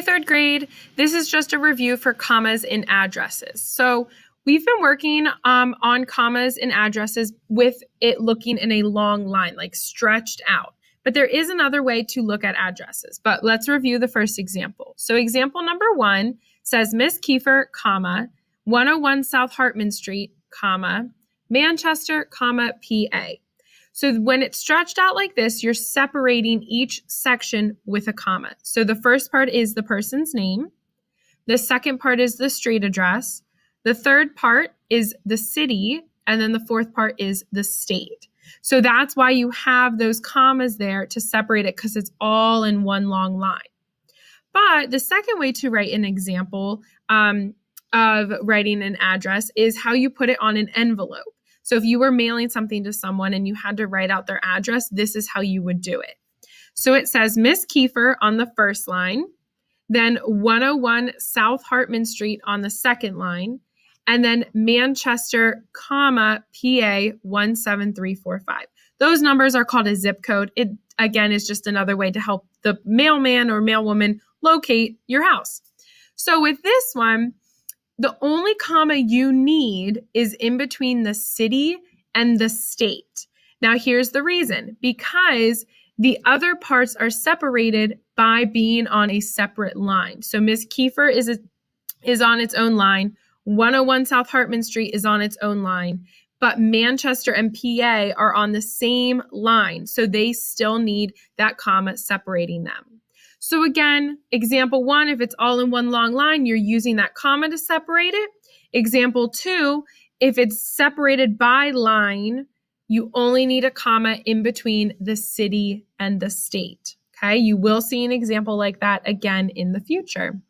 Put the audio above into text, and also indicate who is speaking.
Speaker 1: Third grade. This is just a review for commas in addresses. So we've been working um, on commas in addresses with it looking in a long line, like stretched out. But there is another way to look at addresses. But let's review the first example. So example number one says Miss Keefer, comma, 101 South Hartman Street, comma, Manchester, comma, PA. So when it's stretched out like this, you're separating each section with a comma. So the first part is the person's name. The second part is the street address. The third part is the city. And then the fourth part is the state. So that's why you have those commas there to separate it because it's all in one long line. But the second way to write an example um, of writing an address is how you put it on an envelope. So if you were mailing something to someone and you had to write out their address, this is how you would do it. So it says Miss Keefer on the first line, then 101 South Hartman Street on the second line, and then Manchester, comma, PA 17345. Those numbers are called a zip code. It again is just another way to help the mailman or mailwoman locate your house. So with this one, the only comma you need is in between the city and the state. Now, here's the reason because the other parts are separated by being on a separate line. So, Miss Keefer is, a, is on its own line, 101 South Hartman Street is on its own line, but Manchester and PA are on the same line. So, they still need that comma separating them. So again, example one, if it's all in one long line, you're using that comma to separate it. Example two, if it's separated by line, you only need a comma in between the city and the state. Okay, you will see an example like that again in the future.